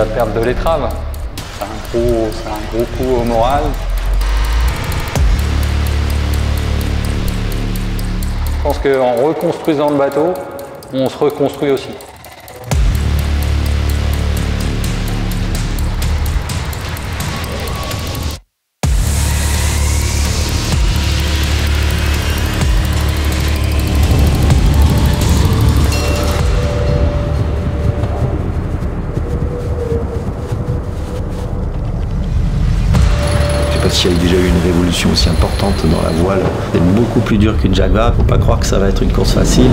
la perte de l'étrave. C'est un, un gros coup au moral. Je pense qu'en reconstruisant le bateau, on se reconstruit aussi. S'il y a déjà eu une révolution aussi importante dans la voile. C'est beaucoup plus dur qu'une Jaguar. Faut pas croire que ça va être une course facile.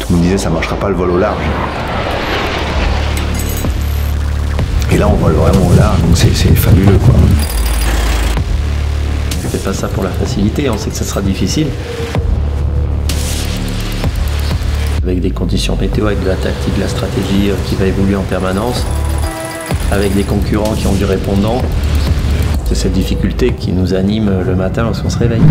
Tout le monde disait ça marchera pas le vol au large. Et là on vole vraiment au large, donc c'est fabuleux quoi. On fait pas ça pour la facilité. On sait que ça sera difficile. Avec des conditions météo, avec de la tactique, de la stratégie euh, qui va évoluer en permanence. Avec des concurrents qui ont du répondant. C'est cette difficulté qui nous anime le matin lorsqu'on se réveille.